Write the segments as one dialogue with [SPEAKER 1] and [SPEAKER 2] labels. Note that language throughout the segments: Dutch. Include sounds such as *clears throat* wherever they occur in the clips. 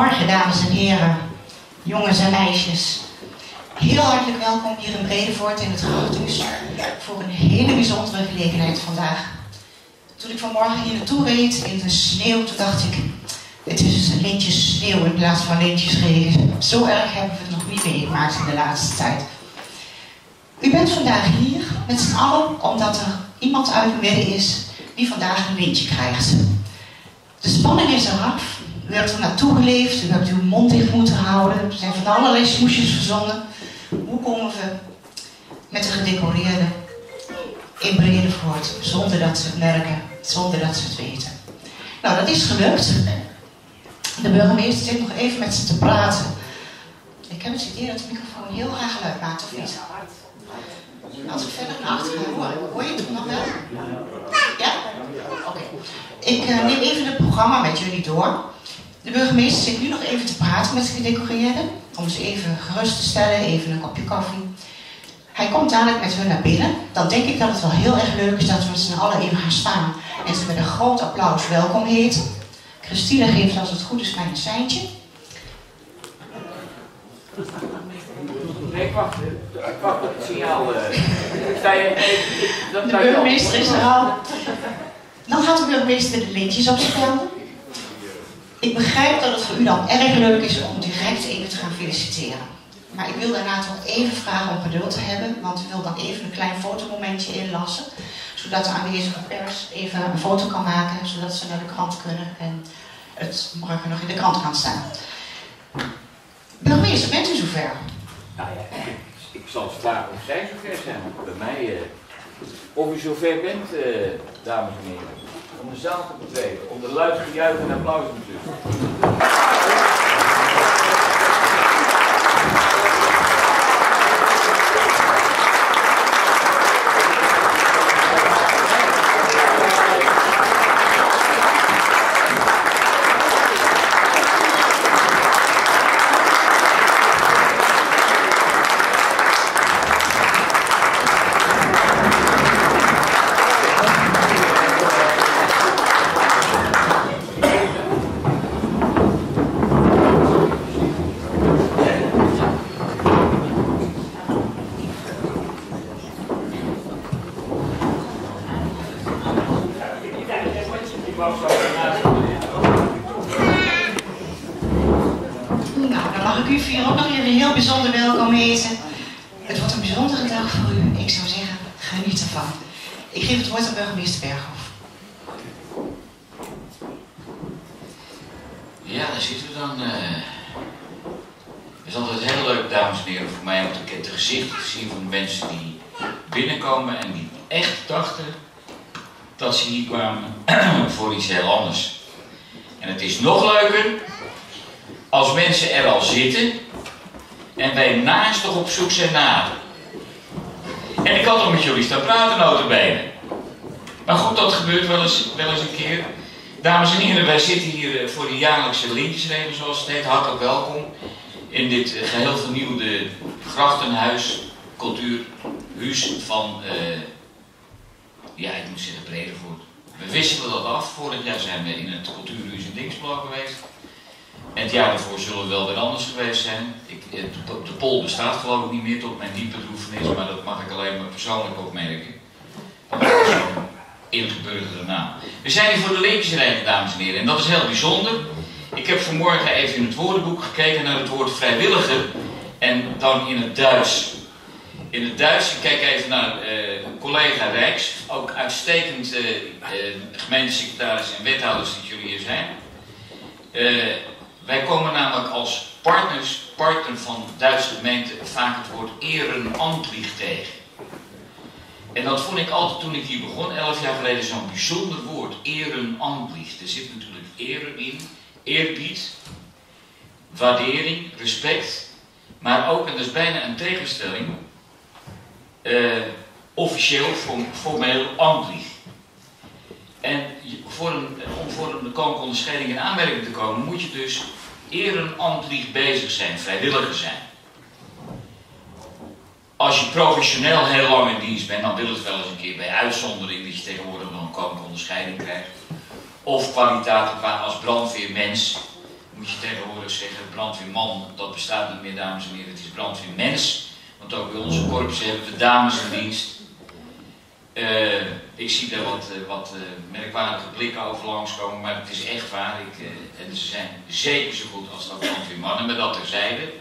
[SPEAKER 1] Goedemorgen, dames en heren, jongens en meisjes. Heel hartelijk welkom hier in Bredevoort in het Grachthuis voor een hele bijzondere gelegenheid vandaag. Toen ik vanmorgen hier naartoe reed in de sneeuw, toen dacht ik, het is dus een lintje sneeuw in plaats van lintjes regen. Zo erg hebben we het nog niet meegemaakt in de laatste tijd. U bent vandaag hier met z'n allen omdat er iemand uit uw midden is die vandaag een lintje krijgt. De spanning is eraf. Hebt er naartoe geleefd, u hebt uw mond dicht moeten houden. Er zijn van allerlei smoesjes verzonnen. Hoe komen we met de gedecoreerde in Bredevoort zonder dat ze het merken, zonder dat ze het weten? Nou, dat is gelukt. De burgemeester zit nog even met ze te praten. Ik heb het idee dat de microfoon heel graag geluid maakt, of niet? Als ik verder naar achter ga, hoor, je het nog wel? Ja? Oké. Ik uh, neem even het programma met jullie door. De burgemeester zit nu nog even te praten met de gedecoreerden. Om ze even gerust te stellen, even een kopje koffie. Hij komt dadelijk met hun naar binnen. Dan denk ik dat het wel heel erg leuk is dat we met z'n allen even gaan staan. En ze met een groot applaus welkom heten. Christine geeft als het goed is mij een seintje.
[SPEAKER 2] Nee, ik wacht. Ik wacht op het signaal. Sta je even, dat
[SPEAKER 1] de burgemeester is er al. Dan gaat de burgemeester de lintjes opstellen. Ik begrijp dat het voor u dan erg leuk is om direct even te gaan feliciteren. Maar ik wil daarna toch even vragen om geduld te hebben, want ik wil dan even een klein fotomomentje inlassen. Zodat de aanwezige pers even een foto kan maken, zodat ze naar de krant kunnen en het morgen nog in de krant kan staan. Burgemeester, bent u zover?
[SPEAKER 2] Nou ik, zal het vragen of zij zover zijn. Bij mij, uh, of u zover bent, uh, dames en heren, om de zaal te betreden, om de luid gejuich en applaus natuurlijk.
[SPEAKER 1] Nou, dan mag ik u vier ook nog even heel bijzonder welkom heten. Het wordt een bijzondere dag voor u. Ik zou zeggen, geniet ervan. Ik geef het woord aan burgemeester Berghoff.
[SPEAKER 3] Ja, daar zitten we dan. Uh... Het is altijd heel leuk, dames en heren, voor mij om het gezicht te zien van de mensen die binnenkomen en die echt dachten dat ze hier kwamen *clears throat* voor iets heel anders. En het is nog leuker als mensen er al zitten en wij toch op zoek zijn naar. En ik had nog met jullie staan praten, notabene. Maar goed, dat gebeurt wel eens, wel eens een keer. Dames en heren, wij zitten hier voor de jaarlijkse lintjesreden, zoals het heet. Hartelijk welkom in dit geheel vernieuwde grachtenhuis, cultuurhuis van, uh, ja, ik moet zeggen Bredevoort. We wisselen dat af. Vorig jaar zijn we in het cultuurhuis in Dingsblok geweest. En het jaar daarvoor zullen we wel weer anders geweest zijn. Ik, de pol bestaat geloof ik niet meer tot mijn diepe droefenis, maar dat mag ik alleen maar persoonlijk opmerken. Dat is ingeburgerde naam. We zijn hier voor de levensreden, dames en heren, en dat is heel bijzonder. Ik heb vanmorgen even in het woordenboek gekeken naar het woord vrijwilliger en dan in het Duits. In het Duits, ik kijk even naar uh, collega Rijks, ook uitstekend uh, uh, gemeentesecretaris en wethouders die jullie hier zijn. Wij komen namelijk als partners, partner van Duitse gemeenten, vaak het woord ehrenamtlich tegen. En dat vond ik altijd toen ik hier begon, elf jaar geleden, zo'n bijzonder woord, ehrenamtlich. Er zit natuurlijk ere in, eerbied, waardering, respect, maar ook, en dat is bijna een tegenstelling, uh, officieel, formeel, amtlich. En een, om voor een koninklijke onderscheiding in aanmerking te komen, moet je dus ehrenamtelijk bezig zijn, vrijwilliger zijn. Als je professioneel heel lang in dienst bent, dan wil het wel eens een keer bij uitzondering dat je tegenwoordig nog een koninklijke onderscheiding krijgt. Of kwaliteiten qua als brandweermens moet je tegenwoordig zeggen, brandweerman, dat bestaat niet meer, dames en heren, het is brandweermens. Want ook bij onze korpsen hebben we dames in dienst. Uh, ik zie daar wat, uh, wat uh, merkwaardige blikken over langskomen, maar het is echt waar. Ik, en ze zijn zeker zo goed als dat brandweermannen, met dat terzijde.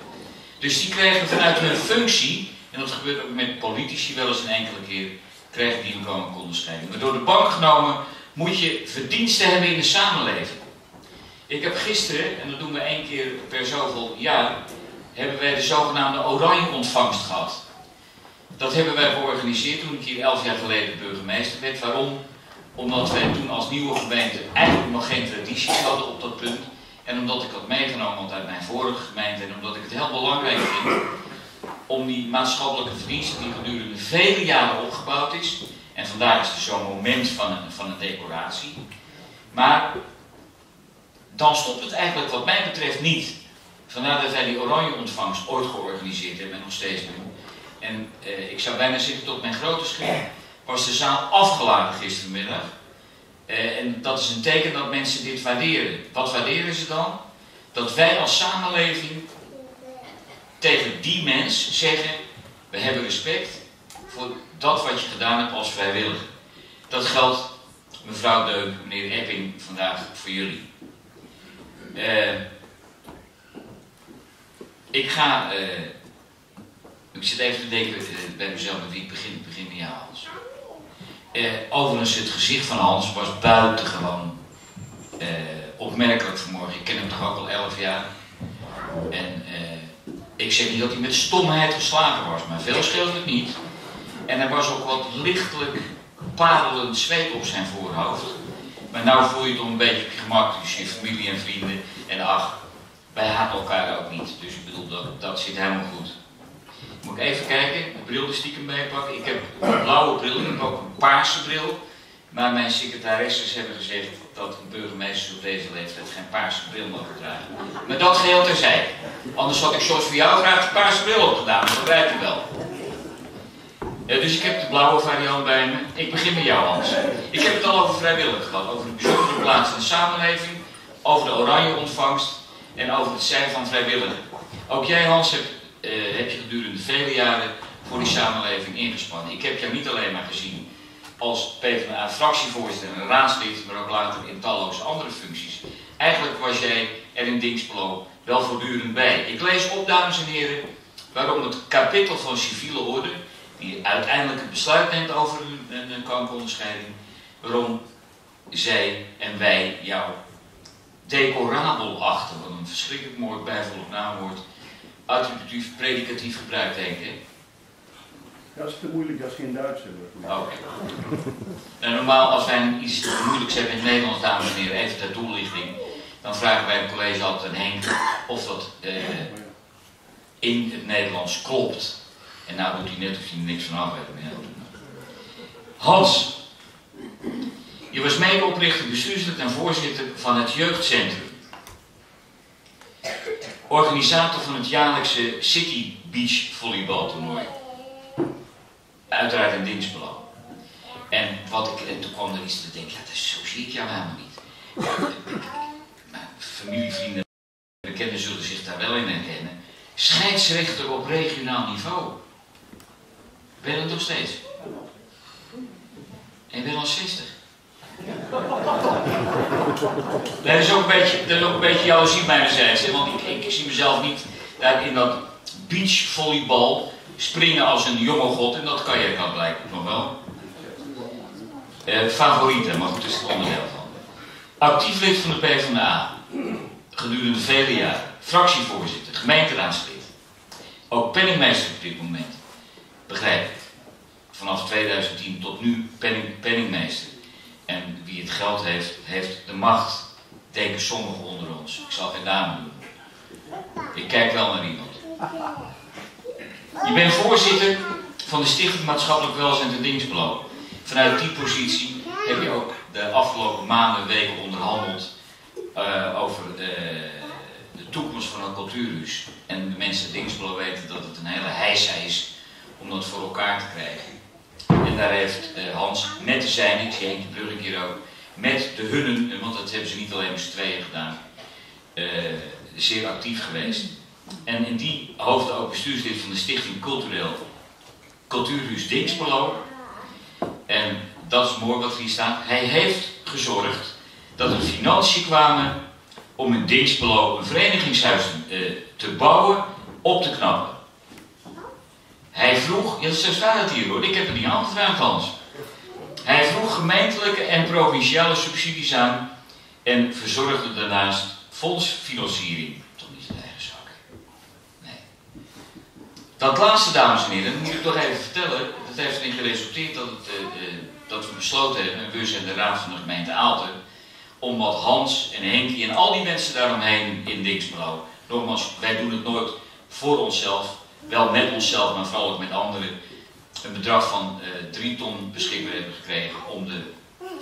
[SPEAKER 3] Dus die krijgen vanuit hun functie, en dat gebeurt ook met politici wel eens een enkele keer, krijgen die een koninklijke onderscheiding. Maar door de bank genomen moet je verdiensten hebben in de samenleving. Ik heb gisteren, en dat doen we één keer per zoveel jaar, hebben wij de zogenaamde oranje ontvangst gehad. Dat hebben wij georganiseerd toen ik hier elf jaar geleden burgemeester werd. Waarom? Omdat wij toen als nieuwe gemeente eigenlijk nog geen traditie hadden op dat punt. En omdat ik had meegenomen uit mijn vorige gemeente en omdat ik het heel belangrijk vind om die maatschappelijke verdiensten die gedurende vele jaren opgebouwd is. En vandaar is er zo'n moment van een, van een decoratie. Maar dan stopt het eigenlijk wat mij betreft niet. Vandaar dat wij die oranje ontvangst ooit georganiseerd hebben en nog steeds doen. En eh, ik zou bijna zeggen, tot mijn grote schrik was de zaal afgeladen gistermiddag. Eh, en dat is een teken dat mensen dit waarderen. Wat waarderen ze dan? Dat wij als samenleving tegen die mens zeggen: we hebben respect voor dat wat je gedaan hebt als vrijwilliger. Dat geldt, mevrouw Deuk, meneer Epping, vandaag voor jullie. Uh, ik ga. Ik zit even te denken bij mezelf met wie ik begin. Ik begin met jou, Hans. Uh, overigens, het gezicht van Hans was buitengewoon uh, opmerkelijk vanmorgen. Ik ken hem toch ook al elf jaar. En ik zeg niet dat hij met stomheid geslagen was, maar veel scheelt het niet. En er was ook wat lichtelijk parelend zweet op zijn voorhoofd. Maar nou voel je het een beetje gemak tussen je familie en vrienden. En ach, wij haten elkaar ook niet. Dus ik bedoel, dat, dat zit helemaal goed. Moet ik even kijken, de bril die stiekem bijpakken. Ik heb een blauwe bril, ik heb ook een paarse bril. Maar mijn secretaresses hebben gezegd dat een burgemeester op deze leeftijd geen paarse bril mag dragen. Maar dat geheel terzijde. Anders had ik zoals voor jou graag de paarse bril opgedaan, dat begrijp je wel. Ja, dus ik heb de blauwe variant bij me. Ik begin met jou, Hans. Ik heb het al over vrijwillig gehad, over de bijzondere plaats in de samenleving, over de oranje ontvangst en over het zijn van vrijwilliger. Ook jij, Hans, hebt, uh, heb je gedurende vele jaren voor die samenleving ingespannen. Ik heb jou niet alleen maar gezien als PvdA-fractievoorzitter en raadslid, maar ook later in talloze andere functies. Eigenlijk was jij er in Dingsplo wel voortdurend bij. Ik lees op, dames en heren, waarom het kapitel van civiele orde die uiteindelijk het besluit neemt over een, een kankeronderscheiding, waarom zij en wij jou decorabel achten, wat een verschrikkelijk mooi bijvoeglijk naamwoord, attributief, predicatief gebruikt, denk ik.
[SPEAKER 4] Dat is te moeilijk als geen Duits.
[SPEAKER 3] Oké. *laughs* Nou, normaal, als wij iets te moeilijks hebben in het Nederlands, dames en heren, even ter toelichting, dan vragen wij het college altijd aan Henk of dat eh, in het Nederlands klopt. En nou doet hij net of hij er niks van af weet. Hans, je was medeoprichter, bestuurslid en voorzitter van het Jeugdcentrum. Organisator van het jaarlijkse City Beach volleybaltoernooi. Uiteraard in dienstbelang. En wat ik, en toen kwam er iets te denken, ja, dat is, zo zie ik jou helemaal niet. Mijn familie, vrienden, bekenden zullen zich daar wel in herkennen. Scheidsrechter op regionaal niveau. Ben het nog steeds? En je bent al 60. Dat is ook een beetje, dat is ook een beetje mijnerzijds. Want ik, ik zie mezelf niet daar in dat beachvolleybal springen als een jonge god. En dat kan je kan blijkbaar nog wel. Eh, favoriete, maar goed, is het onderdeel van. Actief lid van de PvdA. Gedurende vele jaren. Fractievoorzitter, gemeenteraadslid. Ook penningmeester op dit moment begrijp vanaf 2010 tot nu penning, penningmeester. En wie het geld heeft, heeft de macht, denken sommigen onder ons. Ik zal geen namen doen. Ik kijk wel naar iemand. Je bent voorzitter van de Stichting Maatschappelijk Welzijn en Dienstbeloon. Vanuit die positie heb je ook de afgelopen maanden, weken onderhandeld uh, over de, de, toekomst van het cultuurhuis. En de mensen in Dingsbelo weten dat het een hele heisa is om dat voor elkaar te krijgen. En daar heeft uh, Hans met de zijne, ik zie de Brugge hier ook, met de hunnen, want dat hebben ze niet alleen met z'n tweeën gedaan, eh, zeer actief geweest. En in die hoofd ook bestuurslid van de Stichting Cultureel Cultuurhuis Dingsbelo. En dat is mooi wat hier staat. Hij heeft gezorgd dat er financiën kwamen om in Dingsbelo een verenigingshuis te bouwen, op te knappen. Hij vroeg, ja, zo staat het hier hoor, ik heb het niet aangevraagd Hans. Hij vroeg gemeentelijke en provinciale subsidies aan en verzorgde daarnaast fondsfinanciering. Toch niet zijn eigen zak. Nee. Dat laatste, dames en heren, moet ik toch even vertellen. Dat heeft erin geresulteerd dat, het, uh, uh, dat we besloten hebben, en we zijn de raad van de gemeente Aalten, om wat Hans en Henkie en al die mensen daaromheen in Dingsbrouw. Nogmaals, wij doen het nooit voor onszelf, wel met onszelf, maar vooral ook met anderen. Een bedrag van uh, 3 ton beschikbaar hebben gekregen om de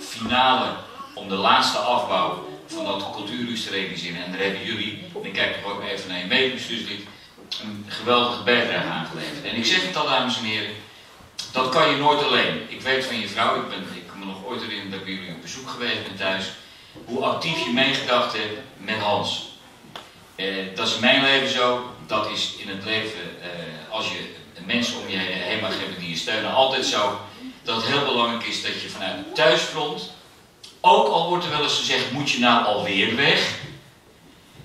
[SPEAKER 3] finale, om de laatste afbouw van dat cultuurhuis te realiseren. En daar hebben jullie, en ik kijk toch ook even naar je medebestuurslid, een geweldige bijdrage aangeleverd. En ik zeg het al, dames en heren, dat kan je nooit alleen. Ik weet van je vrouw, ik, ben, ik kan me nog ooit herinneren dat ik jullie op bezoek geweest ben thuis hoe actief je meegedacht hebt met Hans. Eh, dat is in mijn leven zo, dat is in het leven, eh, als je mensen om je heen mag hebben die je steunen, altijd zo. Dat het heel belangrijk is dat je vanuit het thuisfront, ook al wordt er wel eens gezegd, moet je nou alweer weg?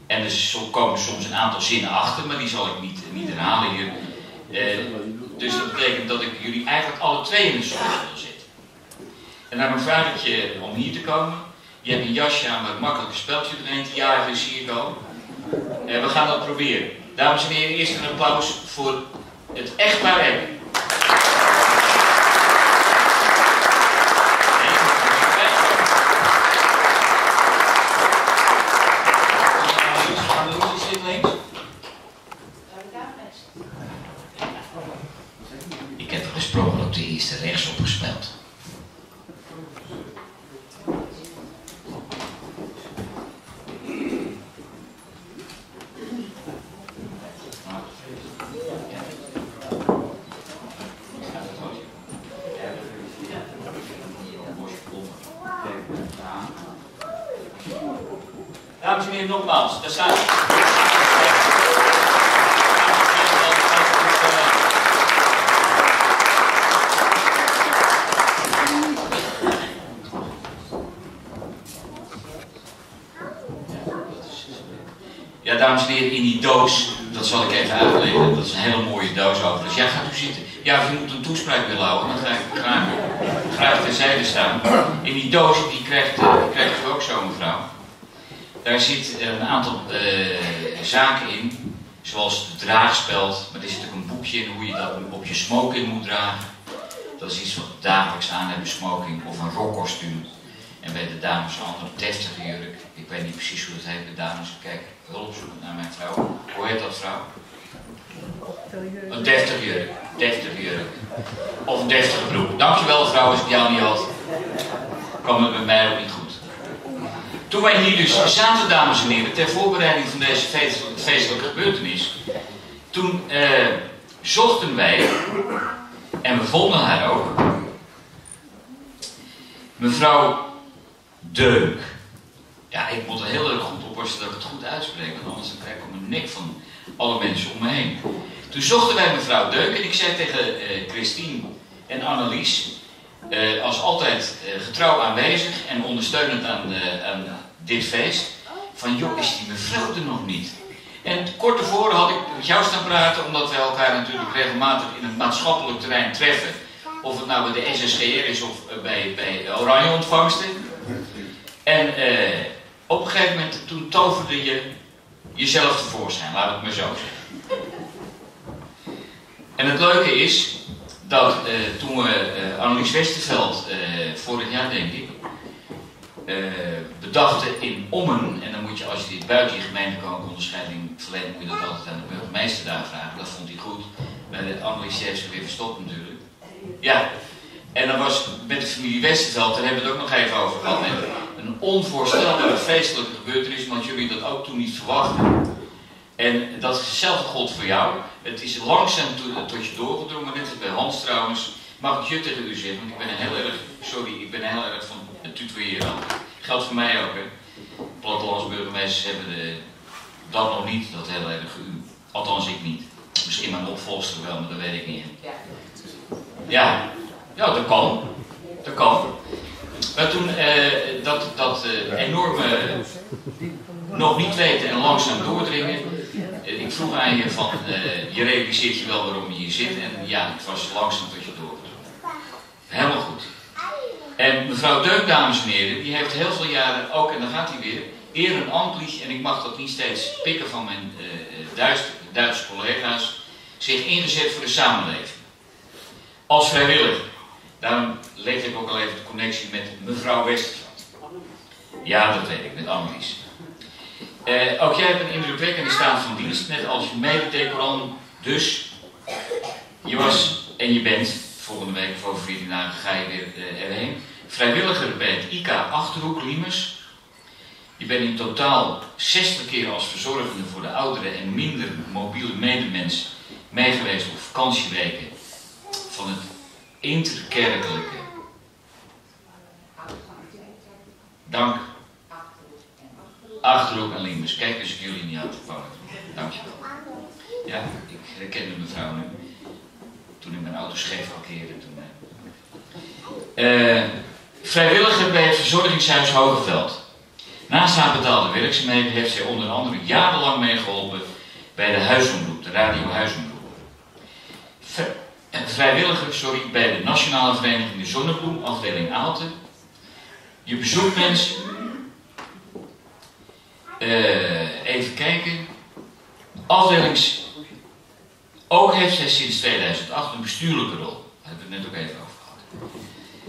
[SPEAKER 3] En er komen soms een aantal zinnen achter, maar die zal ik niet, niet herhalen hier. Eh, dus dat betekent dat ik jullie eigenlijk alle twee in de zorg wil zitten. En daarom vraag ik je om hier te komen. Je hebt een jasje aan met makkelijk speltje erin te jagen, zie ik al. En we gaan dat proberen. Dames en heren, eerst een applaus voor het echtpaar Ebbing. Ik heb gesproken op de eerste rechts opgespeld. Nogmaals, daar staat. Ja, dames en heren, in die doos, dat zal ik even uitleggen. Dat is een hele mooie doos overigens. Ja, gaat u zitten. Ja, als u moet een toespraak willen houden, dan ga ik graag, graag terzijde staan. In die doos, die krijgt, krijgt u ook zo, mevrouw. Daar zit een aantal uh, zaken in, zoals het draagspeld, maar er zit ook een boekje in hoe je dat op je smoking moet dragen. Dat is iets wat dagelijks aan hebben, smoking of een rokkostuum. En bij de dames een andere deftige jurk. Ik weet niet precies hoe het heet bij dames. Kijk, hulp zoeken naar mijn vrouw. Hoe heet dat vrouw? Een deftige jurk. Deftige jurk. Of een deftige broek. Dankjewel vrouw, als ik jou niet had. kwam het bij mij ook niet goed. Toen wij hier dus zaten, dames en heren, ter voorbereiding van deze feestelijke gebeurtenis, toen eh, zochten wij, en we vonden haar ook, mevrouw Deuk. Ja, ik moet er heel erg goed oppassen dat ik het goed uitspreek, want anders krijg ik een nek van alle mensen om me heen. Toen zochten wij mevrouw Deuk en ik zei tegen eh, Christine en Annelies, uh, als altijd uh, getrouw aanwezig en ondersteunend aan, uh, aan, dit feest. Van joh, is die mevrouw er nog niet? En kort tevoren had ik met jou staan praten, omdat wij elkaar natuurlijk regelmatig in het maatschappelijk terrein treffen. Of het nou bij de SSGR is of bij, bij Oranje ontvangsten. En op een gegeven moment, toen toverde je jezelf tevoorschijn, laat ik maar zo zeggen. En het leuke is, dat uh, toen we uh, Annelies Westerveld uh, vorig jaar, denk ik, bedachten in Ommen, en dan moet je als je dit buiten je gemeentelijke onderscheiding verleent, moet je dat altijd aan de burgemeester daar vragen. Dat vond hij goed. Bij de Annelies heeft weer verstopt natuurlijk. Ja, en dan was met de familie Westerveld, daar hebben we het ook nog even over gehad, een onvoorstelbare feestelijke gebeurtenis, want jullie dat ook toen niet verwachten. En dat is hetzelfde god voor jou. Het is langzaam to tot je doorgedrongen, net als bij Hans trouwens. Mag ik je tegen u zeggen, want ik ben heel erg, sorry, ik ben heel erg van het tutoyeren. Geldt voor mij ook, hè. Plattelandsburgemeesters hebben de dat nog niet, dat heel erg u. Althans, ik niet. Misschien mijn opvolger wel, maar dat weet ik niet. Ja, ja dat kan. Dat kan. Maar toen eh, dat, dat eh, enorme nog niet weten en langzaam doordringen. Eh, ik vroeg aan je van, eh, je realiseert je wel waarom je hier zit. En ja, het was langzaam tot je doordrong. Helemaal goed. En mevrouw Deuk, dames en heren, die heeft heel veel jaren, ook en dan gaat hij weer, ehrenamtlich, en ik mag dat niet steeds pikken van mijn uh, Duits, Duitse collega's, zich ingezet voor de samenleving. Als vrijwilliger. Daarom leg ik ook al even de connectie met mevrouw Westerveld. Ja, dat weet ik, met Annelies. Uh, ook jij hebt een indrukwekkende staat van dienst, net als je mededecorant. Dus, je was en je bent, volgende week of over 14 dagen ga je weer uh, erheen, vrijwilliger bij het IK Achterhoek Limers. Je bent in totaal 60 keer als verzorgende voor de oudere en minder mobiele medemens meegeweest op vakantieweken van het interkerkelijke. Dank. Achterhoek en Limers. Kijk eens ik jullie niet had gevangen. Dankjewel. Ja, ik herkende mevrouw nu. Toen ik mijn auto scheef parkeerde. Toen, uh, vrijwilliger bij het verzorgingshuis Hogeveld. Naast haar betaalde werkzaamheden heeft zij onder andere jarenlang meegeholpen bij de huisomroep, de radio huisomroep. Vrijwilliger sorry, bij de Nationale Vereniging de Zonnebloem, afdeling Aalten. Je bezoekt mensen. Uh, even kijken. Afdelings. Ook heeft zij sinds 2008 een bestuurlijke rol. Daar hebben we het net ook even over gehad.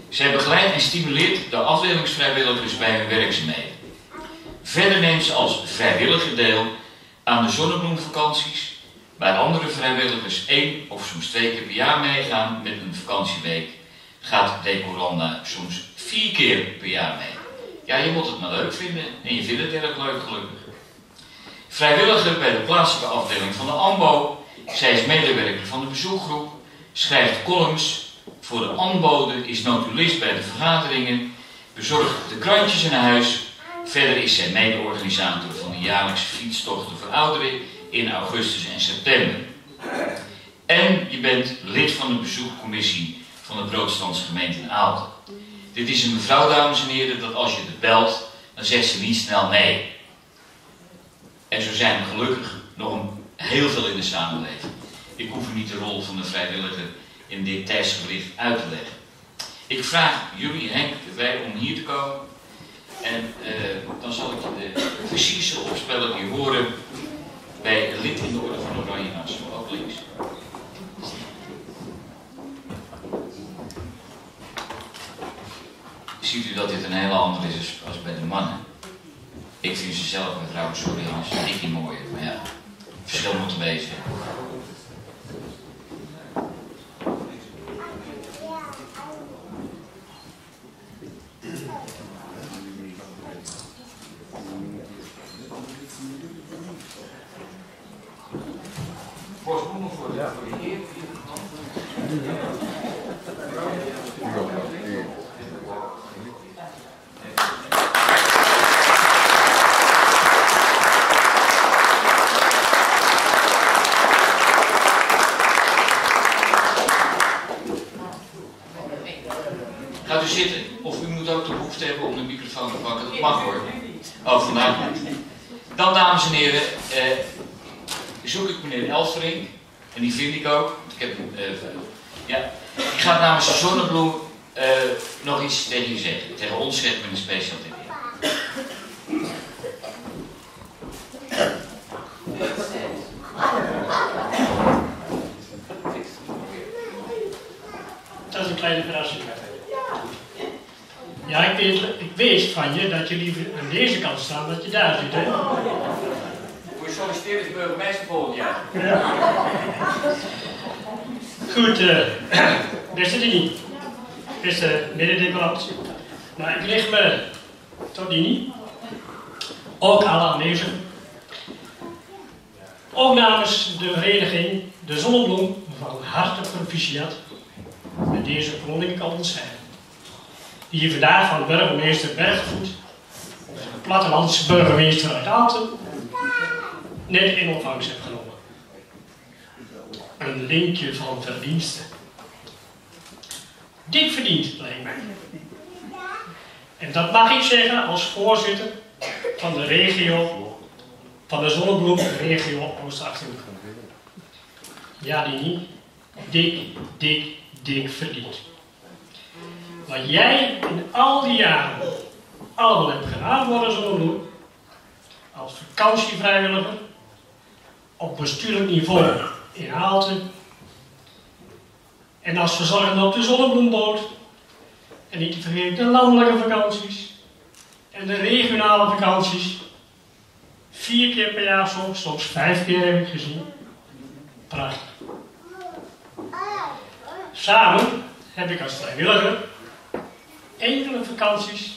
[SPEAKER 3] Zij begeleidt en stimuleert de afdelingsvrijwilligers bij hun werkzaamheden. Verder neemt ze als vrijwilliger deel aan de zonnebloemvakanties, waar andere vrijwilligers één of soms twee keer per jaar meegaan met een vakantieweek, gaat Decoranda soms vier keer per jaar mee. Ja, je moet het maar leuk vinden en je vindt het erg leuk gelukkig. Vrijwilliger bij de plaatselijke afdeling van de AMBO, zij is medewerker van de bezoekgroep, schrijft columns voor de AMBO, is notulist bij de vergaderingen, bezorgt de krantjes in huis. Verder is zij mede-organisator van de jaarlijkse fietstochten voor ouderen in augustus en september. En je bent lid van de bezoekcommissie van de protestantse gemeente in Aalten. Dit is een mevrouw, dames en heren, dat als je het belt, dan zegt ze niet snel nee. En zo zijn er gelukkig nog een, heel veel in de samenleving. Ik hoef niet de rol van de vrijwilliger in dit tijdsgericht uit te leggen. Ik vraag jullie, Henk, wij om hier te komen. En uh, dan zal ik de precieze opspelling horen bij lid in de orde van Oranje Nassau, ook links. Ziet u dat dit een hele andere is als bij de mannen? Ik vind ze zelf met vrouwen, sorry Hans, ik niet mooier, maar ja, verschil moet wezen. Gaat u zitten. Of u moet ook de behoefte hebben om de microfoon te pakken. Dat mag hoor. Oh, vandaag niet. Dan, dames en heren, eh, zoek ik meneer Elfering. En die vind ik ook. Ik heb eh, ja. Ik ga namens de Zonnebloem eh, nog iets tegen u zeggen. Tegen ons zeggen met een speciaal tegen
[SPEAKER 5] Dat is een kleine verrassing. Ja, ik, weet, ik wist van je dat je liever aan deze kant staat dat je daar zit. Hè?
[SPEAKER 2] Voor je solliciteren als burgemeester volgend jaar.
[SPEAKER 5] Ja. Goed, uh, *clears throat* beste Dini. Beste mededecorant. Nou, ik lig me tot Dini. Ook alle aanwezigen. Ook namens de vereniging De Zonnebloem van harte proficiat met deze koninklijke onderscheiding. Die hier vandaag van burgemeester Bergvoet, de plattelandse burgemeester uit Aalten, net in ontvangst heb genomen. Een linkje van verdiensten. Dik verdiend, lijkt mij. En dat mag ik zeggen als voorzitter van de regio, van de Zonnebloem, regio Oost-Achterhoek. Ja, die niet. Dik, dik, dik verdiend. Wat jij in al die jaren allemaal hebt gedaan voor de Zonnebloem, als vakantievrijwilliger, op bestuurlijk niveau in Aalten, en als verzorgende op de Zonnebloemboot, en niet te vergeten de landelijke vakanties, en de regionale vakanties, vier keer per jaar soms, soms vijf keer heb ik gezien. Prachtig. Samen heb ik als vrijwilliger enkele vakanties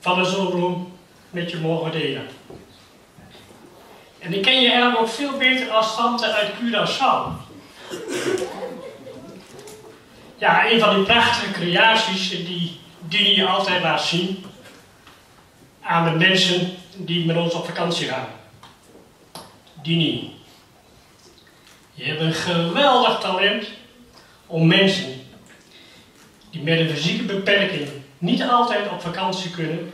[SPEAKER 5] van de zonnebloem met je mogen delen. En ik ken je eigenlijk ook veel beter als tante uit Curaçao. Ja, een van die prachtige creaties die die je altijd laat zien aan de mensen die met ons op vakantie gaan. Dini. Je hebt een geweldig talent om mensen die met een fysieke beperking niet altijd op vakantie kunnen,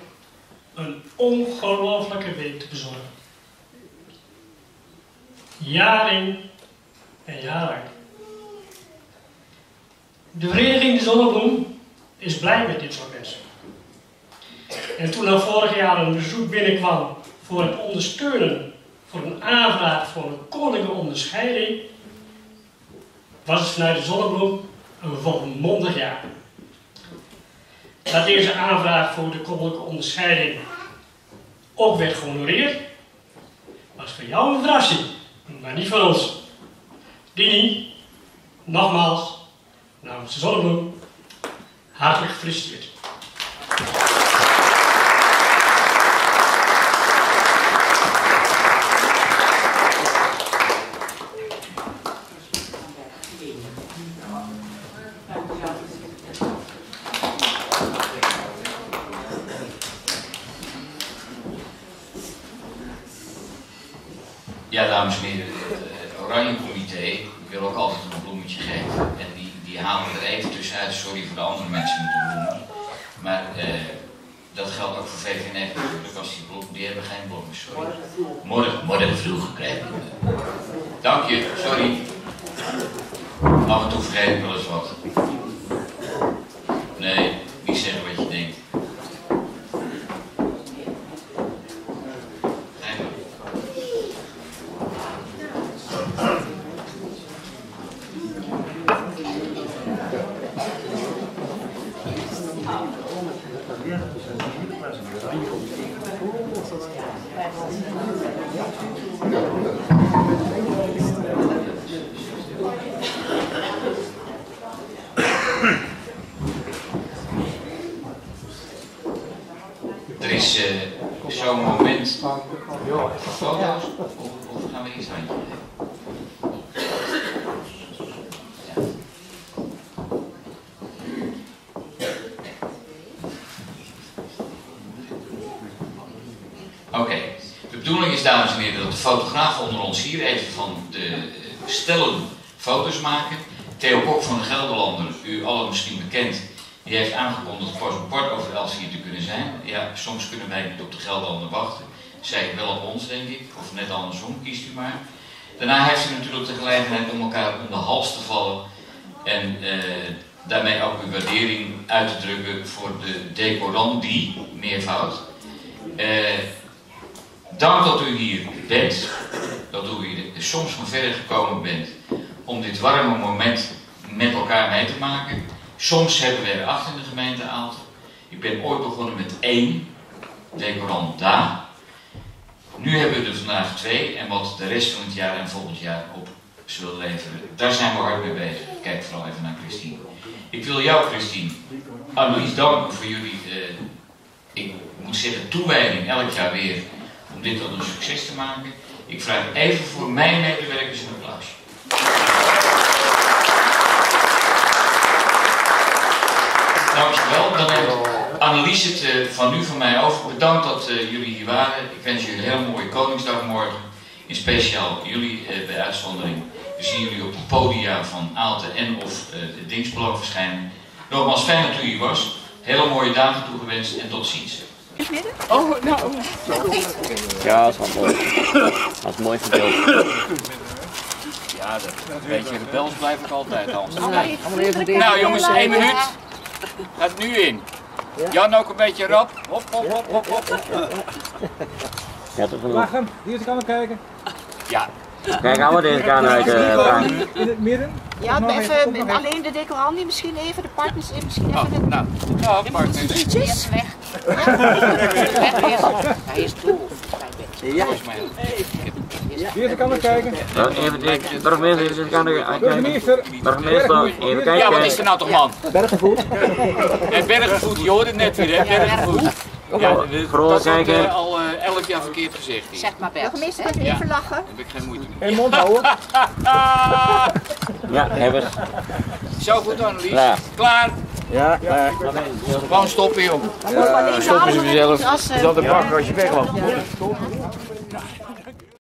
[SPEAKER 5] een ongelofelijke week te bezorgen. Jaar in en jaar uit. De Vereniging de Zonnebloem is blij met dit soort mensen. En toen er vorig jaar een bezoek binnenkwam voor het ondersteunen, voor een aanvraag voor een koninklijke onderscheiding, was het vanuit de Zonnebloem een volmondig jaar. Dat deze aanvraag voor de koninklijke onderscheiding ook werd gehonoreerd, was voor jou een verrassing, maar niet voor ons. Dini, nogmaals, namens de Zonnebloem, hartelijk gefeliciteerd.
[SPEAKER 3] Ja, dames en heren, het Oranje Comité wil ook altijd een bloemetje geven. En die, die halen er even tussenuit, sorry voor de andere mensen met de bloemen. Maar eh, dat geldt ook voor VVN natuurlijk, als die bloemen, die hebben geen bloemen, sorry. Morgen, morgen vroeg krijgen we. Dank je, sorry. Af en toe vergeet ik wel eens wat. Nee, niet zeggen wat je denkt. Geen Er is eh, zo'n moment. Foto's? Of, of gaan we eerst handje geven? Ja. Oké, de bedoeling is, dames en heren, dat de fotografen onder ons hier even van de eh, stellen foto's maken. Theo Kok van de Gelderlander, u allen misschien bekend, die heeft aangekondigd pas een kwart over hier te kunnen zijn. Ja, soms kunnen wij niet op de Gelderlander wachten. Zij wel op ons, denk ik, of net andersom, kiest u maar. Daarna heeft u natuurlijk de gelegenheid om elkaar om de hals te vallen en eh, daarmee ook uw waardering uit te drukken voor de decorandi, meervoud. Eh, dank dat u hier bent, dat u hier soms van verder gekomen bent om dit warme moment met elkaar mee te maken. Soms hebben we er acht in de gemeente Aalten. Ik ben ooit begonnen met één, decorant daar. Nu hebben we er vandaag twee en wat de rest van het jaar en volgend jaar op zullen leveren. Daar zijn we hard mee bezig. Kijk vooral even naar Christine. Ik wil jou, Christine, Annelies danken voor jullie, eh, ik moet zeggen, toewijding elk jaar weer om dit tot een succes te maken. Ik vraag even voor mijn medewerkers een applaus. Dankjewel. Dan we Annelies het eh, van nu van mij over. Bedankt dat eh, jullie hier waren. Ik wens jullie een hele mooie Koningsdag morgen. In speciaal jullie eh, bij uitzondering. We zien jullie op de podia van Aalten en of de Dingsbelang verschijnen. Nogmaals, fijn dat u hier was. Hele mooie dagen toegewenst en tot ziens.
[SPEAKER 6] Ja, dat is wel mooi. Dat is mooi verdeeld.
[SPEAKER 2] Ja, dat een beetje rebels blijf ik altijd, Hans.
[SPEAKER 7] Allemaal even dit.
[SPEAKER 2] Nou jongens, één minuut. Gaat nu in. Jan ook een beetje rap. Hop, hop, hop, hop, hop.
[SPEAKER 8] Wacht hem, deze kan we kijken.
[SPEAKER 2] Ja,
[SPEAKER 6] Kijk, gaan we deze kant uit, eh, Frank.
[SPEAKER 8] In het midden.
[SPEAKER 7] Ja,
[SPEAKER 8] even,
[SPEAKER 7] alleen de decorandi misschien even, de partners even, misschien
[SPEAKER 2] oh,
[SPEAKER 7] even de
[SPEAKER 2] nou. Nou,
[SPEAKER 7] liedjes. weg. Hij is doof.
[SPEAKER 2] Mij.
[SPEAKER 8] Deze kan we kijken.
[SPEAKER 6] Ja, even dit, burgemeester, even.
[SPEAKER 8] Burgemeester,
[SPEAKER 6] even
[SPEAKER 2] Ja, wat is
[SPEAKER 6] kijken.
[SPEAKER 2] er nou toch, man?
[SPEAKER 8] Bergenvoet.
[SPEAKER 2] En Bergenvoet, je hoorde het net weer, hè? Bergenvoet. Ja, dat
[SPEAKER 6] kijken.
[SPEAKER 2] eh, al eh, elk jaar verkeerd hier.
[SPEAKER 7] Zeg maar Bert. Burgemeester,
[SPEAKER 2] Ja.
[SPEAKER 7] even lachen?
[SPEAKER 2] Heb ik geen moeite.
[SPEAKER 8] En mond houden.
[SPEAKER 2] Ah,
[SPEAKER 6] Ja, hebben
[SPEAKER 2] zo goed, Annelies. Klaar.
[SPEAKER 6] Ja, klaar.
[SPEAKER 2] Gewoon stoppen, joh.
[SPEAKER 7] Stoppen
[SPEAKER 2] Stoppen ze vanzelf. Dat is de bak als je wegloopt.